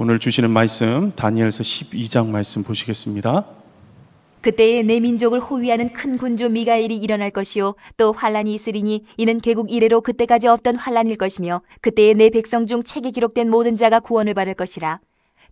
오늘 주시는 말씀 다니엘서 12장 말씀 보시겠습니다. 그때에 내 민족을 호위하는 큰 군주 미가엘이 일어날 것이요. 또 환란이 있으리니 이는 개국 이래로 그때까지 없던 환란일 것이며 그때에 내 백성 중 책에 기록된 모든 자가 구원을 받을 것이라.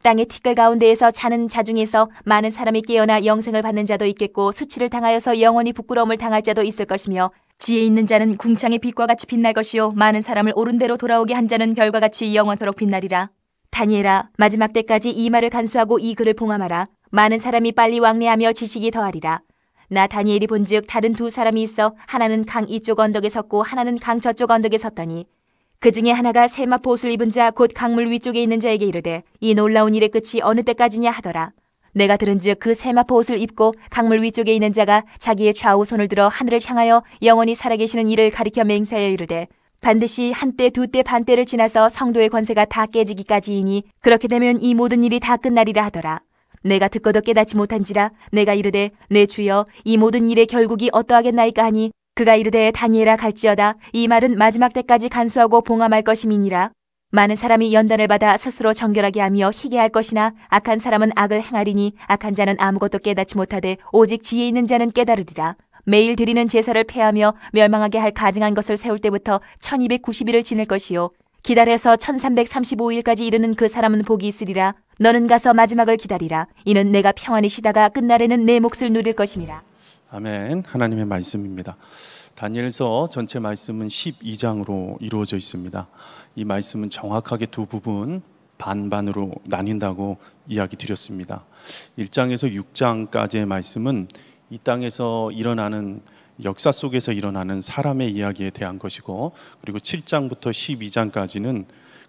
땅의 티끌 가운데에서 자는 자 중에서 많은 사람이 깨어나 영생을 받는 자도 있겠고 수치를 당하여서 영원히 부끄러움을 당할 자도 있을 것이며 지혜 있는 자는 궁창의 빛과 같이 빛날 것이요. 많은 사람을 옳은 대로 돌아오게 한 자는 별과 같이 영원토록 빛나리라 다니엘아 마지막 때까지 이 말을 간수하고 이 글을 봉함하라. 많은 사람이 빨리 왕래하며 지식이 더하리라. 나 다니엘이 본즉 다른 두 사람이 있어 하나는 강 이쪽 언덕에 섰고 하나는 강 저쪽 언덕에 섰더니 그 중에 하나가 세마포 옷을 입은 자 곧 강물 위쪽에 있는 자에게 이르되 이 놀라운 일의 끝이 어느 때까지냐 하더라. 내가 들은즉 그 세마포 옷을 입고 강물 위쪽에 있는 자가 자기의 좌우 손을 들어 하늘을 향하여 영원히 살아계시는 이를 가리켜 맹세하여 이르되 반드시 한때 두때 반때를 지나서 성도의 권세가 다 깨지기까지이니 그렇게 되면 이 모든 일이 다 끝나리라 하더라. 내가 듣고도 깨닫지 못한지라 내가 이르되 내 주여 이 모든 일의 결국이 어떠하겠나이까 하니 그가 이르되 다니엘아 갈지어다. 이 말은 마지막 때까지 간수하고 봉함할 것임이니라. 많은 사람이 연단을 받아 스스로 정결하게 하며 희게 할 것이나 악한 사람은 악을 행하리니 악한 자는 아무것도 깨닫지 못하되 오직 지혜 있는 자는 깨달으리라 매일 드리는 제사를 폐하며 멸망하게 할 가증한 것을 세울 때부터 1290일을 지낼 것이요 기다려서 1335일까지 이르는 그 사람은 복이 있으리라 너는 가서 마지막을 기다리라 이는 내가 평안히 쉬다가 끝날에는 내 몫을 누릴 것임이라 아멘. 하나님의 말씀입니다. 다니엘서 전체 말씀은 12장으로 이루어져 있습니다. 이 말씀은 정확하게 두 부분 반반으로 나뉜다고 이야기 드렸습니다. 1장에서 6장까지의 말씀은 이 땅에서 일어나는 역사 속에서 일어나는 사람의 이야기에 대한 것이고 그리고 7장부터 12장까지는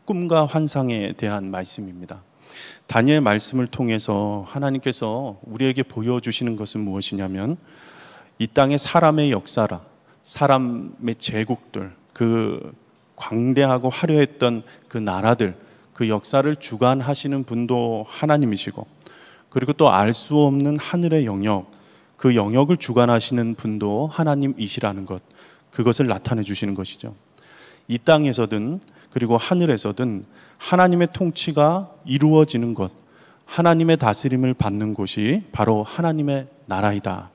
꿈과 환상에 대한 말씀입니다. 다니엘 말씀을 통해서 하나님께서 우리에게 보여주시는 것은 무엇이냐면 이 땅의 사람의 역사라 사람의 제국들 그 광대하고 화려했던 그 나라들 그 역사를 주관하시는 분도 하나님이시고 그리고 또 알 수 없는 하늘의 영역 그 영역을 주관하시는 분도 하나님이시라는 것 그것을 나타내 주시는 것이죠. 이 땅에서든 그리고 하늘에서든 하나님의 통치가 이루어지는 것, 하나님의 다스림을 받는 곳이 바로 하나님의 나라이다.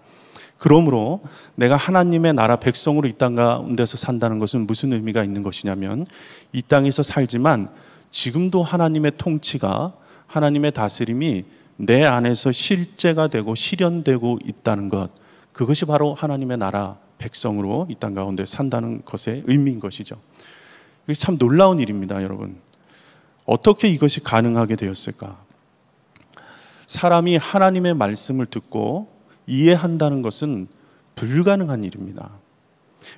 그러므로 내가 하나님의 나라 백성으로 이 땅 가운데서 산다는 것은 무슨 의미가 있는 것이냐면 이 땅에서 살지만 지금도 하나님의 통치가 하나님의 다스림이 내 안에서 실제가 되고 실현되고 있다는 것. 그것이 바로 하나님의 나라 백성으로 이 땅 가운데 산다는 것의 의미인 것이죠. 이게 참 놀라운 일입니다, 여러분. 어떻게 이것이 가능하게 되었을까? 사람이 하나님의 말씀을 듣고 이해한다는 것은 불가능한 일입니다.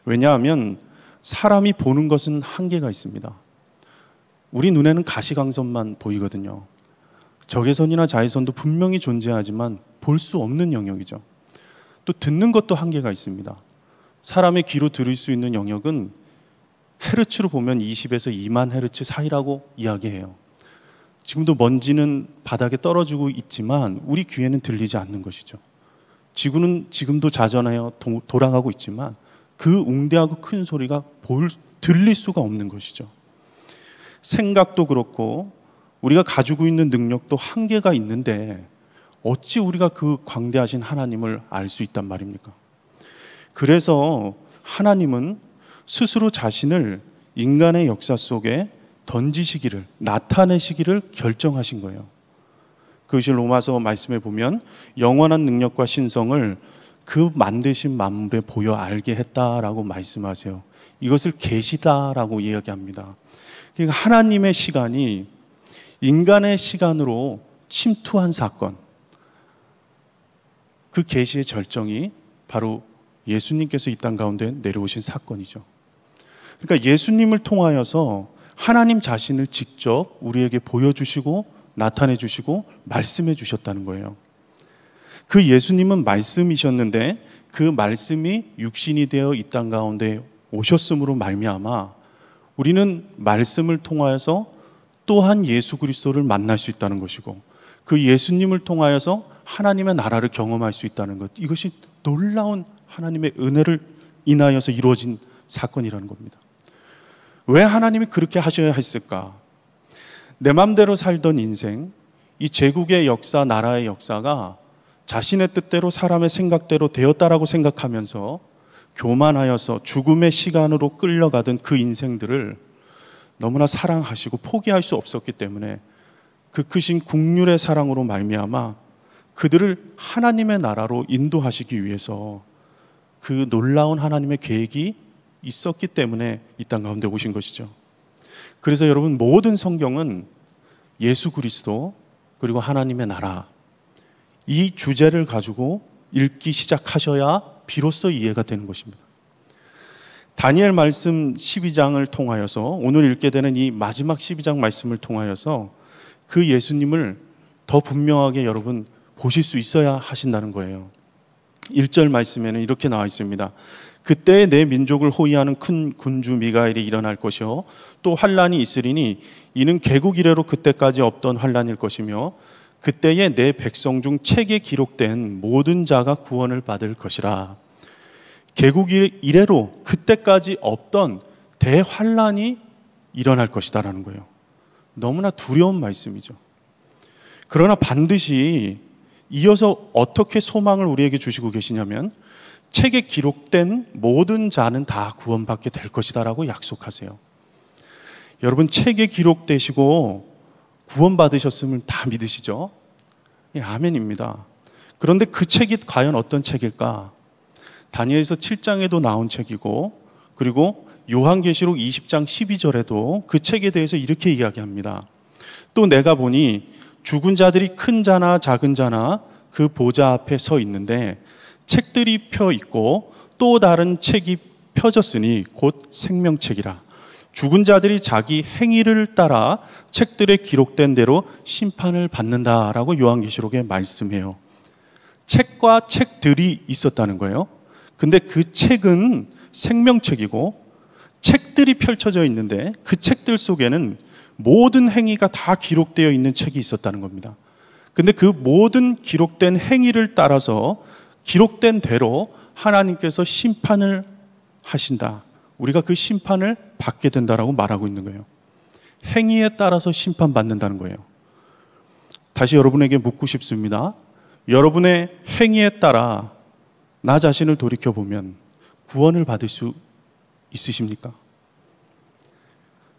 왜냐하면 사람이 보는 것은 한계가 있습니다. 우리 눈에는 가시광선만 보이거든요. 적외선이나 자외선도 분명히 존재하지만 볼 수 없는 영역이죠. 또 듣는 것도 한계가 있습니다. 사람의 귀로 들을 수 있는 영역은 헤르츠로 보면 20에서 2만 헤르츠 사이라고 이야기해요. 지금도 먼지는 바닥에 떨어지고 있지만 우리 귀에는 들리지 않는 것이죠. 지구는 지금도 자전하여 도, 돌아가고 있지만 그 웅대하고 큰 소리가 볼, 들릴 수가 없는 것이죠. 생각도 그렇고 우리가 가지고 있는 능력도 한계가 있는데 어찌 우리가 그 광대하신 하나님을 알 수 있단 말입니까? 그래서 하나님은 스스로 자신을 인간의 역사 속에 던지시기를, 나타내시기를 결정하신 거예요. 그것이 로마서 말씀에 보면 영원한 능력과 신성을 그 만드신 만물에 보여 알게 했다라고 말씀하세요. 이것을 계시다라고 이야기합니다. 그러니까 하나님의 시간이 인간의 시간으로 침투한 사건. 그 계시의 절정이 바로 예수님께서 이 땅 가운데 내려오신 사건이죠. 그러니까 예수님을 통하여서 하나님 자신을 직접 우리에게 보여주시고 나타내 주시고 말씀해 주셨다는 거예요. 그 예수님은 말씀이셨는데 그 말씀이 육신이 되어 이 땅 가운데 오셨음으로 말미암아 우리는 말씀을 통하여서 또한 예수 그리스도를 만날 수 있다는 것이고 그 예수님을 통하여서 하나님의 나라를 경험할 수 있다는 것 이것이 놀라운 하나님의 은혜를 인하여서 이루어진 사건이라는 겁니다. 왜 하나님이 그렇게 하셔야 했을까? 내 맘대로 살던 인생, 이 제국의 역사, 나라의 역사가 자신의 뜻대로 사람의 생각대로 되었다라고 생각하면서 교만하여서 죽음의 시간으로 끌려가던 그 인생들을 너무나 사랑하시고 포기할 수 없었기 때문에 그 크신 국률의 사랑으로 말미암아 그들을 하나님의 나라로 인도하시기 위해서 그 놀라운 하나님의 계획이 있었기 때문에 이 땅 가운데 오신 것이죠. 그래서 여러분 모든 성경은 예수 그리스도 그리고 하나님의 나라 이 주제를 가지고 읽기 시작하셔야 비로소 이해가 되는 것입니다. 다니엘 말씀 12장을 통하여서 오늘 읽게 되는 이 마지막 12장 말씀을 통하여서 그 예수님을 더 분명하게 여러분 보실 수 있어야 하신다는 거예요. 1절 말씀에는 이렇게 나와 있습니다. 그때 내 민족을 호위하는 큰 군주 미가엘이 일어날 것이요 또 환란이 있으리니 이는 개국 이래로 그때까지 없던 환란일 것이며 그때에 내 백성 중 책에 기록된 모든 자가 구원을 받을 것이라. 개국 이래로 그때까지 없던 대환란이 일어날 것이다라는 거예요. 너무나 두려운 말씀이죠. 그러나 반드시 이어서 어떻게 소망을 우리에게 주시고 계시냐면 책에 기록된 모든 자는 다 구원받게 될 것이다라고 약속하세요. 여러분 책에 기록되시고 구원받으셨음을 다 믿으시죠? 예, 아멘입니다. 그런데 그 책이 과연 어떤 책일까? 다니엘서 7장에도 나온 책이고 그리고 요한계시록 20장 12절에도 그 책에 대해서 이렇게 이야기합니다. 또 내가 보니 죽은 자들이 큰 자나 작은 자나 그 보좌 앞에 서 있는데 책들이 펴 있고 또 다른 책이 펴졌으니 곧 생명책이라. 죽은 자들이 자기 행위를 따라 책들에 기록된 대로 심판을 받는다라고 요한계시록에 말씀해요. 책과 책들이 있었다는 거예요. 근데 그 책은 생명책이고 책들이 펼쳐져 있는데 그 책들 속에는 모든 행위가 다 기록되어 있는 책이 있었다는 겁니다. 근데 그 모든 기록된 행위를 따라서 기록된 대로 하나님께서 심판을 하신다. 우리가 그 심판을 받게 된다라고 말하고 있는 거예요. 행위에 따라서 심판받는다는 거예요. 다시 여러분에게 묻고 싶습니다. 여러분의 행위에 따라 나 자신을 돌이켜 보면 구원을 받을 수 있으십니까?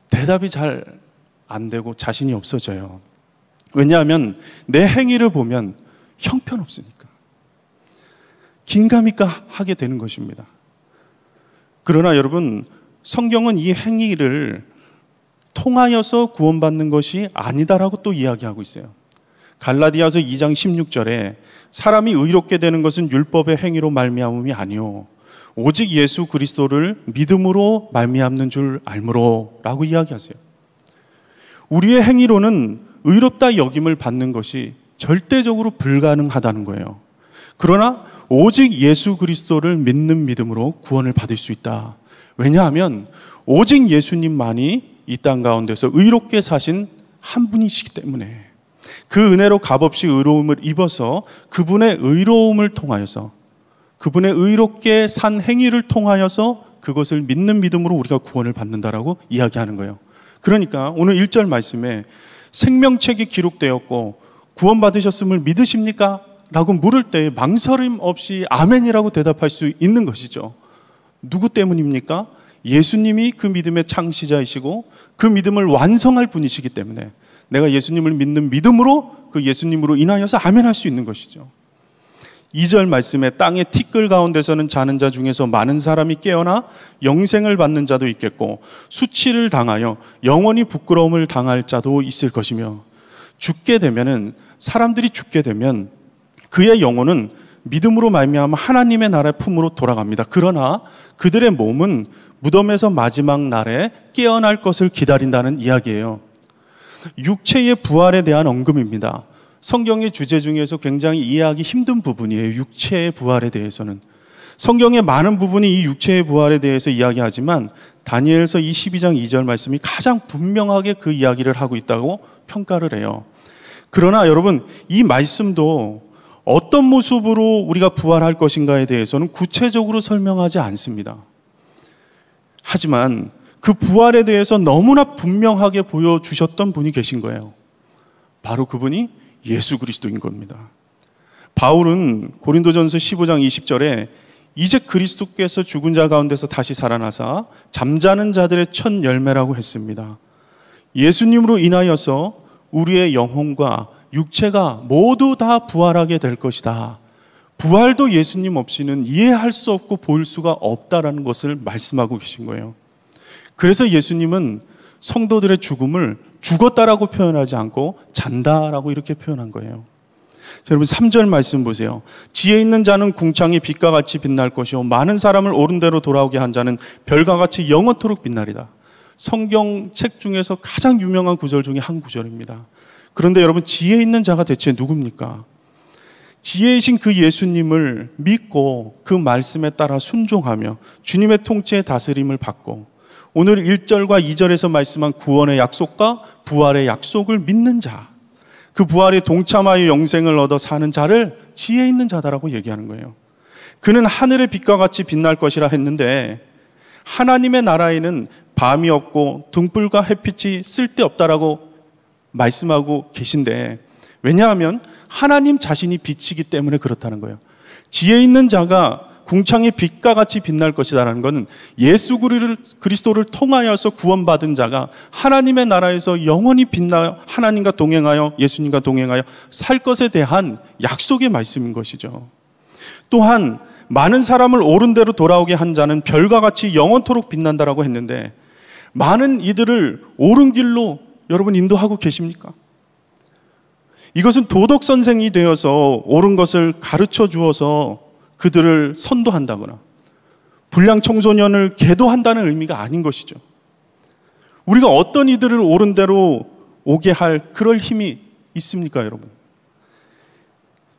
대답이 잘 안 되고 자신이 없어져요. 왜냐하면 내 행위를 보면 형편없으니까. 긴가민가 하게 되는 것입니다. 그러나 여러분, 성경은 이 행위를 통하여서 구원받는 것이 아니다라고 또 이야기하고 있어요. 갈라디아서 2장 16절에 사람이 의롭게 되는 것은 율법의 행위로 말미암음이 아니요 오직 예수 그리스도를 믿음으로 말미암는 줄 알므로라고 이야기하세요. 우리의 행위로는 의롭다 여김을 받는 것이 절대적으로 불가능하다는 거예요. 그러나 오직 예수 그리스도를 믿는 믿음으로 구원을 받을 수 있다. 왜냐하면 오직 예수님만이 이 땅 가운데서 의롭게 사신 한 분이시기 때문에 그 은혜로 값없이 의로움을 입어서 그분의 의로움을 통하여서 그분의 의롭게 산 행위를 통하여서 그것을 믿는 믿음으로 우리가 구원을 받는다라고 이야기하는 거예요. 그러니까 오늘 1절 말씀에 생명책이 기록되었고 구원받으셨음을 믿으십니까? 라고 물을 때 망설임 없이 아멘이라고 대답할 수 있는 것이죠. 누구 때문입니까? 예수님이 그 믿음의 창시자이시고 그 믿음을 완성할 분이시기 때문에 내가 예수님을 믿는 믿음으로 그 예수님으로 인하여서 아멘 할 수 있는 것이죠. 2절 말씀에 땅의 티끌 가운데서는 자는 자 중에서 많은 사람이 깨어나 영생을 받는 자도 있겠고 수치를 당하여 영원히 부끄러움을 당할 자도 있을 것이며 죽게 되면은 사람들이 죽게 되면 그의 영혼은 믿음으로 말미암아 하나님의 나라의 품으로 돌아갑니다. 그러나 그들의 몸은 무덤에서 마지막 날에 깨어날 것을 기다린다는 이야기예요. 육체의 부활에 대한 언급입니다. 성경의 주제 중에서 굉장히 이해하기 힘든 부분이에요. 육체의 부활에 대해서는. 성경의 많은 부분이 이 육체의 부활에 대해서 이야기하지만 다니엘서 이 12장 2절 말씀이 가장 분명하게 그 이야기를 하고 있다고 평가를 해요. 그러나 여러분, 이 말씀도 어떤 모습으로 우리가 부활할 것인가에 대해서는 구체적으로 설명하지 않습니다. 하지만 그 부활에 대해서 너무나 분명하게 보여주셨던 분이 계신 거예요. 바로 그분이 예수 그리스도인 겁니다. 바울은 고린도전서 15장 20절에 이제 그리스도께서 죽은 자 가운데서 다시 살아나사 잠자는 자들의 첫 열매라고 했습니다. 예수님으로 인하여서 우리의 영혼과 육체가 모두 다 부활하게 될 것이다. 부활도 예수님 없이는 이해할 수 없고 볼 수가 없다라는 것을 말씀하고 계신 거예요. 그래서 예수님은 성도들의 죽음을 죽었다라고 표현하지 않고 잔다라고 이렇게 표현한 거예요. 여러분 3절 말씀 보세요. 지혜 있는 자는 궁창이 빛과 같이 빛날 것이요 많은 사람을 옳은 대로 돌아오게 한 자는 별과 같이 영원토록 빛나리다. 성경책 중에서 가장 유명한 구절 중에 한 구절입니다. 그런데 여러분 지혜 있는 자가 대체 누굽니까? 지혜이신 그 예수님을 믿고 그 말씀에 따라 순종하며 주님의 통치의 다스림을 받고 오늘 1절과 2절에서 말씀한 구원의 약속과 부활의 약속을 믿는 자, 그 부활에 동참하여 영생을 얻어 사는 자를 지혜 있는 자다라고 얘기하는 거예요. 그는 하늘의 빛과 같이 빛날 것이라 했는데 하나님의 나라에는 밤이 없고 등불과 햇빛이 쓸데없다라고 말씀하고 계신데 왜냐하면 하나님 자신이 빛이기 때문에 그렇다는 거예요. 지혜 있는 자가 궁창의 빛과 같이 빛날 것이다라는 것은 예수 그리스도를 통하여서 구원받은 자가 하나님의 나라에서 영원히 빛나 하나님과 동행하여 예수님과 동행하여 살 것에 대한 약속의 말씀인 것이죠. 또한 많은 사람을 옳은 대로 돌아오게 한 자는 별과 같이 영원토록 빛난다라고 했는데 많은 이들을 옳은 길로 여러분 인도하고 계십니까? 이것은 도덕 선생이 되어서 옳은 것을 가르쳐 주어서 그들을 선도한다거나 불량 청소년을 계도한다는 의미가 아닌 것이죠. 우리가 어떤 이들을 옳은 대로 오게 할 그럴 힘이 있습니까, 여러분?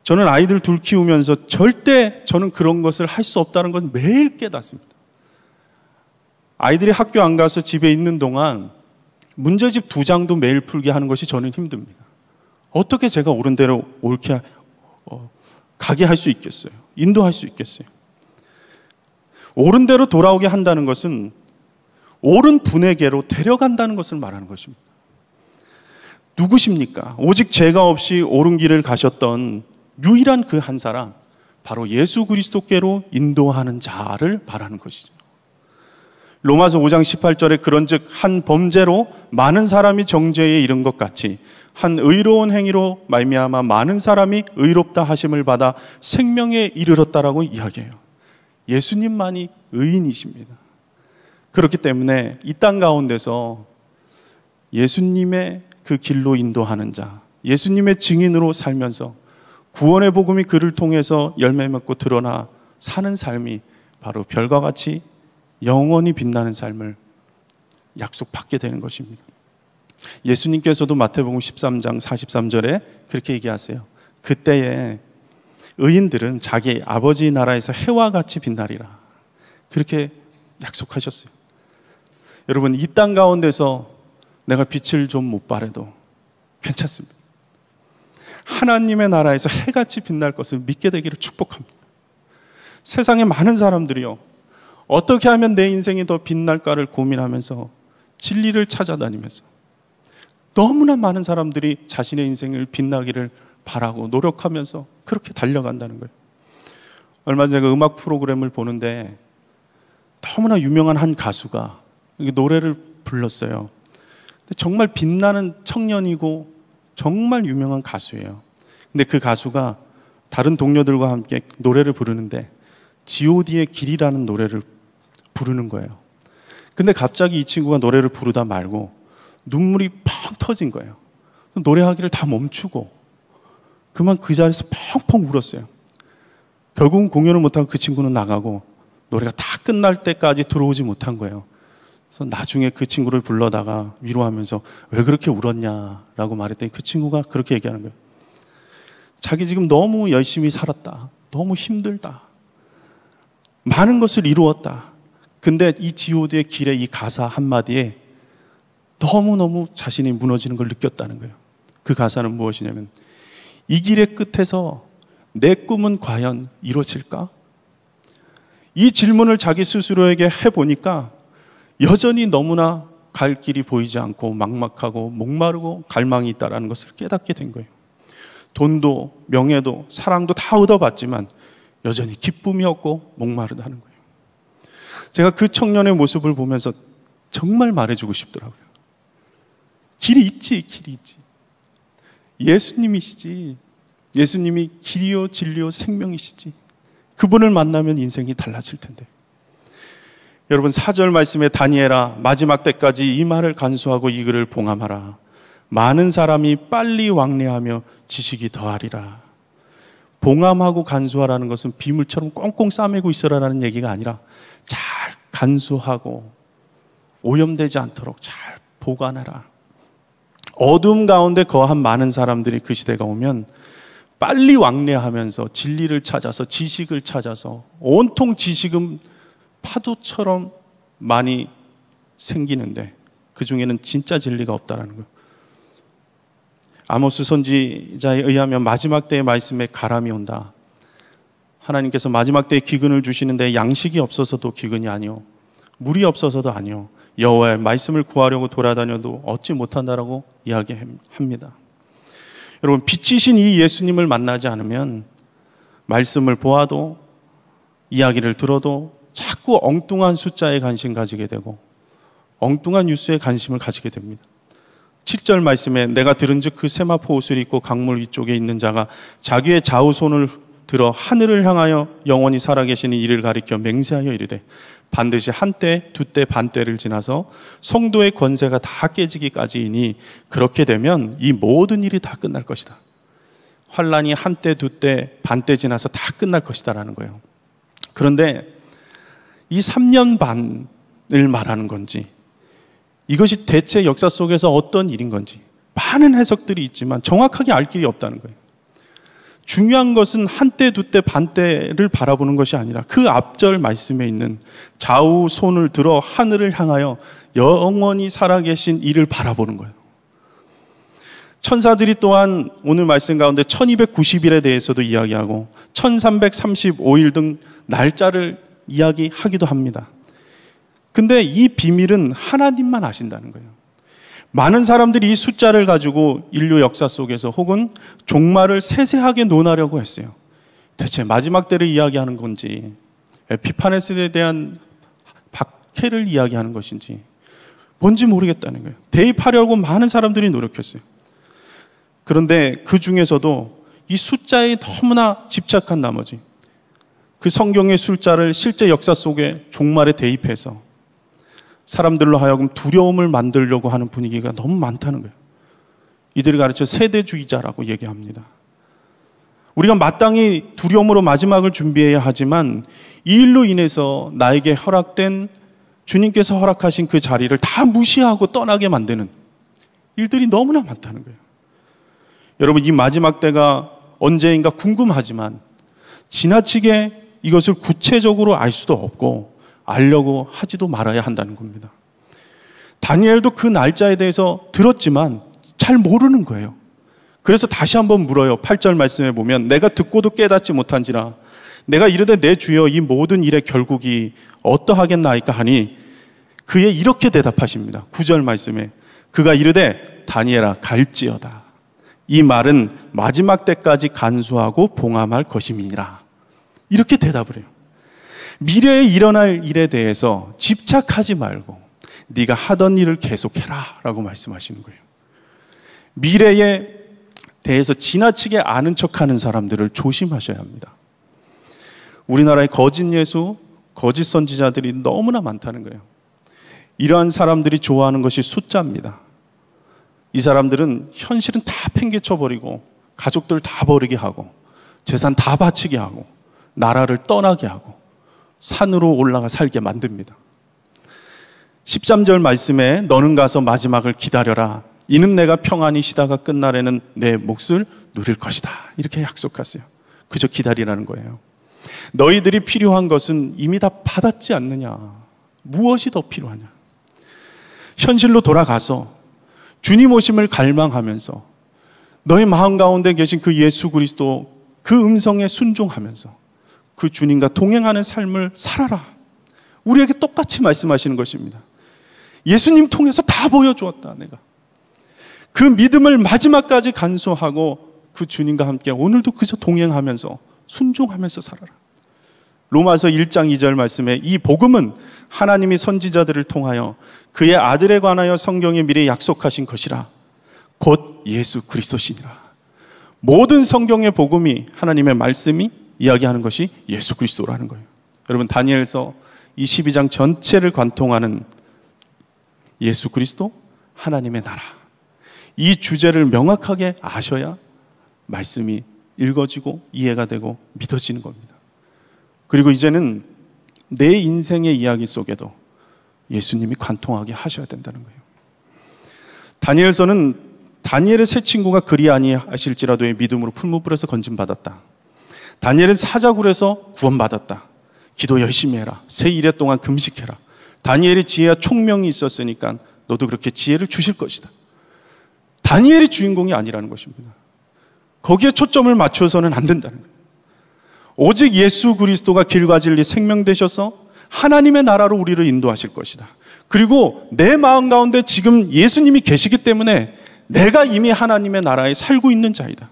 저는 아이들 둘 키우면서 절대 저는 그런 것을 할 수 없다는 건 매일 깨닫습니다. 아이들이 학교 안 가서 집에 있는 동안 문제집 두 장도 매일 풀게 하는 것이 저는 힘듭니다. 어떻게 제가 옳은 대로 옳게 어, 가게 할 수 있겠어요? 인도할 수 있겠어요? 옳은 대로 돌아오게 한다는 것은 옳은 분에게로 데려간다는 것을 말하는 것입니다. 누구십니까? 오직 죄가 없이 옳은 길을 가셨던 유일한 그 한 사람, 바로 예수 그리스도께로 인도하는 자를 말하는 것이죠. 로마서 5장 18절에 그런즉 한 범죄로 많은 사람이 정죄에 이른 것 같이 한 의로운 행위로 말미암아 많은 사람이 의롭다 하심을 받아 생명에 이르렀다라고 이야기해요. 예수님만이 의인이십니다. 그렇기 때문에 이 땅 가운데서 예수님의 그 길로 인도하는 자, 예수님의 증인으로 살면서 구원의 복음이 그를 통해서 열매 맺고 드러나 사는 삶이 바로 별과 같이 영원히 빛나는 삶을 약속받게 되는 것입니다. 예수님께서도 마태복음 13장 43절에 그렇게 얘기하세요. 그때에 의인들은 자기 아버지 나라에서 해와 같이 빛나리라. 그렇게 약속하셨어요. 여러분, 이 땅 가운데서 내가 빛을 좀 못 바래도 괜찮습니다. 하나님의 나라에서 해같이 빛날 것을 믿게 되기를 축복합니다. 세상에 많은 사람들이요. 어떻게 하면 내 인생이 더 빛날까를 고민하면서 진리를 찾아다니면서 너무나 많은 사람들이 자신의 인생을 빛나기를 바라고 노력하면서 그렇게 달려간다는 거예요. 얼마 전에 그 음악 프로그램을 보는데 너무나 유명한 한 가수가 노래를 불렀어요. 정말 빛나는 청년이고 정말 유명한 가수예요. 근데 그 가수가 다른 동료들과 함께 노래를 부르는데 G.O.D의 길이라는 노래를 부르는 거예요. 근데 갑자기 이 친구가 노래를 부르다 말고 눈물이 펑 터진 거예요. 노래하기를 다 멈추고 그만 그 자리에서 펑펑 울었어요. 결국은 공연을 못하고 그 친구는 나가고 노래가 다 끝날 때까지 들어오지 못한 거예요. 그래서 나중에 그 친구를 불러다가 위로하면서 왜 그렇게 울었냐라고 말했더니 그 친구가 그렇게 얘기하는 거예요. 자기 지금 너무 열심히 살았다. 너무 힘들다. 많은 것을 이루었다. 근데 이 지오드의 길에 이 가사 한마디에 너무너무 자신이 무너지는 걸 느꼈다는 거예요. 그 가사는 무엇이냐면 이 길의 끝에서 내 꿈은 과연 이루어질까? 이 질문을 자기 스스로에게 해보니까 여전히 너무나 갈 길이 보이지 않고 막막하고 목마르고 갈망이 있다라는 것을 깨닫게 된 거예요. 돈도 명예도 사랑도 다 얻어봤지만 여전히 기쁨이 없고 목마르다는 거예요. 제가 그 청년의 모습을 보면서 정말 말해주고 싶더라고요. 길이 있지, 길이 있지. 예수님이시지. 예수님이 길이요, 진리요, 생명이시지. 그분을 만나면 인생이 달라질 텐데. 여러분, 사절 말씀에 다니엘아, 마지막 때까지 이 말을 간수하고 이 글을 봉함하라. 많은 사람이 빨리 왕래하며 지식이 더하리라. 봉함하고 간수하라는 것은 비물처럼 꽁꽁 싸매고 있어라라는 얘기가 아니라 잘 간수하고 오염되지 않도록 잘 보관하라. 어둠 가운데 거한 많은 사람들이 그 시대가 오면 빨리 왕래하면서 진리를 찾아서 지식을 찾아서 온통 지식은 파도처럼 많이 생기는데 그 중에는 진짜 진리가 없다라는 거예요. 아모스 선지자에 의하면 마지막 때의 말씀에 가람이 온다. 하나님께서 마지막 때에 기근을 주시는데 양식이 없어서도 기근이 아니요. 물이 없어서도 아니요. 여호와의 말씀을 구하려고 돌아다녀도 얻지 못한다라고 이야기합니다. 여러분 빛이신 이 예수님을 만나지 않으면 말씀을 보아도 이야기를 들어도 자꾸 엉뚱한 숫자에 관심 가지게 되고 엉뚱한 뉴스에 관심을 가지게 됩니다. 7절 말씀에 내가 들은즉 그 세마포 옷을 입고 강물 위쪽에 있는 자가 자기의 좌우 손을 들어 하늘을 향하여 영원히 살아계시는 이를 가리켜 맹세하여 이르되 반드시 한때, 두때, 반때를 지나서 성도의 권세가 다 깨지기까지이니 그렇게 되면 이 모든 일이 다 끝날 것이다. 환란이 한때, 두때, 반때 지나서 다 끝날 것이다라는 거예요. 그런데 이 3년 반을 말하는 건지 이것이 대체 역사 속에서 어떤 일인 건지 많은 해석들이 있지만 정확하게 알 길이 없다는 거예요. 중요한 것은 한때, 두때, 반때를 바라보는 것이 아니라 그 앞절 말씀에 있는 좌우 손을 들어 하늘을 향하여 영원히 살아계신 이를 바라보는 거예요. 천사들이 또한 오늘 말씀 가운데 1290일에 대해서도 이야기하고 1335일 등 날짜를 이야기하기도 합니다. 근데 이 비밀은 하나님만 아신다는 거예요. 많은 사람들이 이 숫자를 가지고 인류 역사 속에서 혹은 종말을 세세하게 논하려고 했어요. 대체 마지막 때를 이야기하는 건지, 에피파네스에 대한 박해를 이야기하는 것인지, 뭔지 모르겠다는 거예요. 대입하려고 많은 사람들이 노력했어요. 그런데 그 중에서도 이 숫자에 너무나 집착한 나머지 그 성경의 숫자를 실제 역사 속에 종말에 대입해서 사람들로 하여금 두려움을 만들려고 하는 분위기가 너무 많다는 거예요. 이들을 가르쳐 세대주의자라고 얘기합니다. 우리가 마땅히 두려움으로 마지막을 준비해야 하지만 이 일로 인해서 나에게 허락된 주님께서 허락하신 그 자리를 다 무시하고 떠나게 만드는 일들이 너무나 많다는 거예요. 여러분, 이 마지막 때가 언제인가 궁금하지만 지나치게 이것을 구체적으로 알 수도 없고 알려고 하지도 말아야 한다는 겁니다. 다니엘도 그 날짜에 대해서 들었지만 잘 모르는 거예요. 그래서 다시 한번 물어요. 8절 말씀에 보면 내가 듣고도 깨닫지 못한지라 내가 이르되 내 주여 이 모든 일의 결국이 어떠하겠나이까 하니 그에 이렇게 대답하십니다. 9절 말씀에 그가 이르되 다니엘아 갈지어다. 이 말은 마지막 때까지 간수하고 봉함할 것임이니라. 이렇게 대답을 해요. 미래에 일어날 일에 대해서 집착하지 말고 네가 하던 일을 계속해라 라고 말씀하시는 거예요. 미래에 대해서 지나치게 아는 척하는 사람들을 조심하셔야 합니다. 우리나라의 거짓 예수, 거짓 선지자들이 너무나 많다는 거예요. 이러한 사람들이 좋아하는 것이 숫자입니다. 이 사람들은 현실은 다 팽개쳐 버리고 가족들 다 버리게 하고 재산 다 바치게 하고 나라를 떠나게 하고 산으로 올라가 살게 만듭니다. 13절 말씀에 너는 가서 마지막을 기다려라. 이는 내가 평안히 쉬다가 끝날에는 내 몫을 누릴 것이다. 이렇게 약속하세요. 그저 기다리라는 거예요. 너희들이 필요한 것은 이미 다 받았지 않느냐. 무엇이 더 필요하냐. 현실로 돌아가서 주님 오심을 갈망하면서 너의 마음 가운데 계신 그 예수 그리스도 그 음성에 순종하면서 그 주님과 동행하는 삶을 살아라. 우리에게 똑같이 말씀하시는 것입니다. 예수님 통해서 다 보여주었다, 내가. 그 믿음을 마지막까지 간수하고 그 주님과 함께 오늘도 그저 동행하면서 순종하면서 살아라. 로마서 1장 2절 말씀에 이 복음은 하나님이 선지자들을 통하여 그의 아들에 관하여 성경에 미리 약속하신 것이라 곧 예수 그리스도시니라. 모든 성경의 복음이 하나님의 말씀이 이야기하는 것이 예수 그리스도라는 거예요. 여러분 다니엘서 22장 전체를 관통하는 예수 그리스도 하나님의 나라. 이 주제를 명확하게 아셔야 말씀이 읽어지고 이해가 되고 믿어지는 겁니다. 그리고 이제는 내 인생의 이야기 속에도 예수님이 관통하게 하셔야 된다는 거예요. 다니엘서는 다니엘의 세 친구가 그리 아니하실지라도의 믿음으로 풀무불에서 건진받았다. 다니엘은 사자굴에서 구원받았다. 기도 열심히 해라. 세 일해 동안 금식해라. 다니엘의 지혜와 총명이 있었으니까 너도 그렇게 지혜를 주실 것이다. 다니엘이 주인공이 아니라는 것입니다. 거기에 초점을 맞춰서는 안 된다는 거예요. 오직 예수 그리스도가 길과 진리 생명 되셔서 하나님의 나라로 우리를 인도하실 것이다. 그리고 내 마음 가운데 지금 예수님이 계시기 때문에 내가 이미 하나님의 나라에 살고 있는 자이다.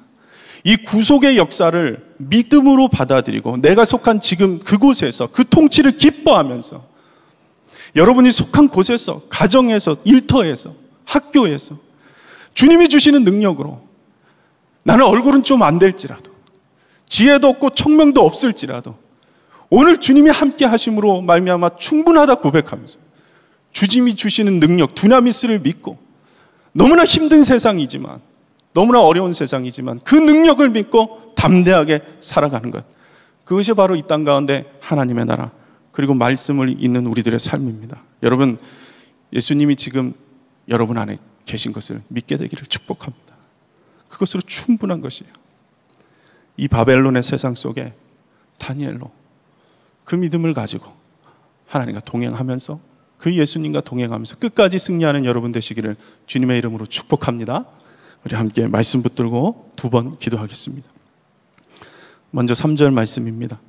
이 구속의 역사를 믿음으로 받아들이고 내가 속한 지금 그곳에서 그 통치를 기뻐하면서 여러분이 속한 곳에서 가정에서 일터에서 학교에서 주님이 주시는 능력으로 나는 얼굴은 좀 안 될지라도 지혜도 없고 청명도 없을지라도 오늘 주님이 함께 하심으로 말미암아 충분하다 고백하면서 주님이 주시는 능력 두나미스를 믿고 너무나 힘든 세상이지만 너무나 어려운 세상이지만 그 능력을 믿고 담대하게 살아가는 것 그것이 바로 이 땅 가운데 하나님의 나라 그리고 말씀을 있는 우리들의 삶입니다. 여러분 예수님이 지금 여러분 안에 계신 것을 믿게 되기를 축복합니다. 그것으로 충분한 것이에요. 이 바벨론의 세상 속에 다니엘로 그 믿음을 가지고 하나님과 동행하면서 그 예수님과 동행하면서 끝까지 승리하는 여러분 되시기를 주님의 이름으로 축복합니다. 우리 함께 말씀 붙들고 두 번 기도하겠습니다. 먼저 3절 말씀입니다.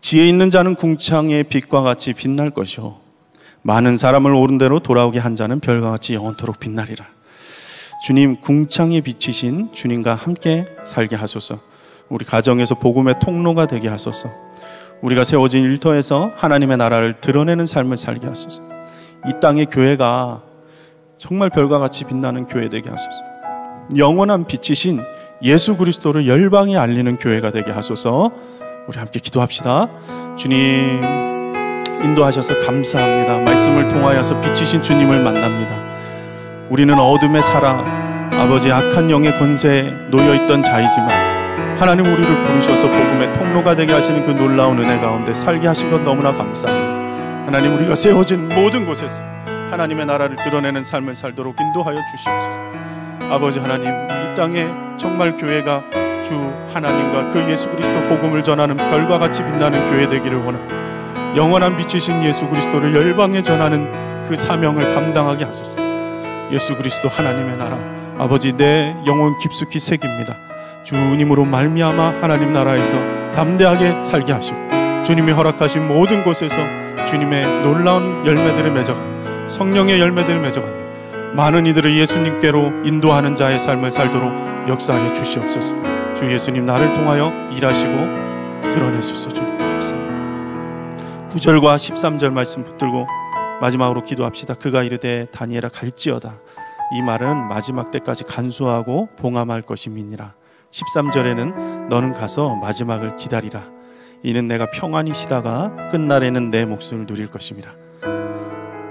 지혜 있는 자는 궁창의 빛과 같이 빛날 것이요. 많은 사람을 옳은 대로 돌아오게 한 자는 별과 같이 영원토록 빛나리라. 주님 궁창에 비치신 주님과 함께 살게 하소서. 우리 가정에서 복음의 통로가 되게 하소서. 우리가 세워진 일터에서 하나님의 나라를 드러내는 삶을 살게 하소서. 이 땅의 교회가 정말 별과 같이 빛나는 교회 되게 하소서. 영원한 빛이신 예수 그리스도를 열방에 알리는 교회가 되게 하소서. 우리 함께 기도합시다. 주님 인도하셔서 감사합니다. 말씀을 통하여서 빛이신 주님을 만납니다. 우리는 어둠에 살아 아버지 악한 영의 권세에 놓여 있던 자이지만 하나님 우리를 부르셔서 복음의 통로가 되게 하시는 그 놀라운 은혜 가운데 살게 하신 것 너무나 감사합니다. 하나님 우리가 세워진 모든 곳에서 하나님의 나라를 드러내는 삶을 살도록 인도하여 주시옵소서. 아버지 하나님 이 땅에 정말 교회가 주 하나님과 그 예수 그리스도 복음을 전하는 별과 같이 빛나는 교회 되기를 원합니다. 영원한 빛이신 예수 그리스도를 열방에 전하는 그 사명을 감당하게 하소서. 예수 그리스도 하나님의 나라 아버지 내 영혼 깊숙이 새깁니다. 주님으로 말미암아 하나님 나라에서 담대하게 살게 하시고 주님이 허락하신 모든 곳에서 주님의 놀라운 열매들을 맺어가며 성령의 열매들을 맺어가며 많은 이들을 예수님께로 인도하는 자의 삶을 살도록 역사하여 주시옵소서. 주 예수님 나를 통하여 일하시고 드러내소서 주님 감사합니다. 9절과 13절 말씀 붙들고 마지막으로 기도합시다. 그가 이르되 다니엘아 갈지어다. 이 말은 마지막 때까지 간수하고 봉함할 것임이니라. 13절에는 너는 가서 마지막을 기다리라. 이는 내가 평안히 쉬다가 끝날에는 내 목숨을 누릴 것입니다.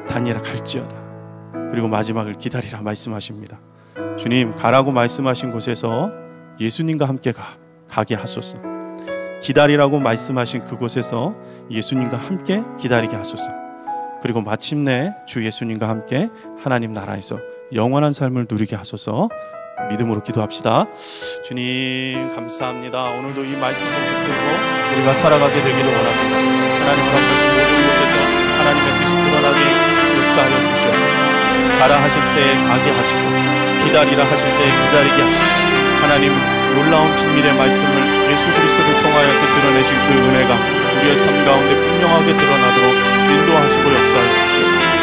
다니엘아 갈지어다. 그리고 마지막을 기다리라 말씀하십니다. 주님 가라고 말씀하신 곳에서 예수님과 함께 가 가게 하소서. 기다리라고 말씀하신 그곳에서 예수님과 함께 기다리게 하소서. 그리고 마침내 주 예수님과 함께 하나님 나라에서 영원한 삶을 누리게 하소서. 믿음으로 기도합시다. 주님 감사합니다. 오늘도 이 말씀을 붙들고 우리가 살아가게 되기를 원합니다. 하나님 허락하신 모든 곳에서 하나님의 뜻이 드러나게 역사하여 주시옵소서. 가라 하실 때 가게 하시고 기다리라 하실 때 기다리게 하시고 하나님 놀라운 비밀의 말씀을 예수 그리스도를 통하여서 드러내신 그 은혜가 우리의 삶 가운데 분명하게 드러나도록 인도하시고 역사하여 주시옵소서.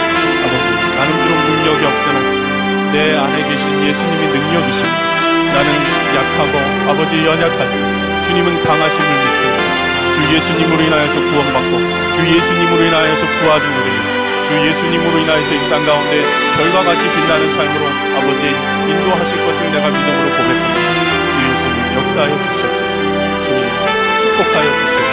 아버지 나름대로 능력이 없으나 내 안에 계신 예수님이 능력이십니다. 나는 약하고 아버지 연약하지만 주님은 강하심을 믿습니다. 주 예수님으로 인하여서 구원받고 주 예수님으로 인하여서 부활을 누리고 주 예수님으로 인하여서 이 땅 가운데 별과 같이 빛나는 삶으로 아버지 인도하실 것을 내가 믿음으로 고백합니다. 주 예수님 역사하여 주시옵소서. 주님 축복하여 주시옵소서.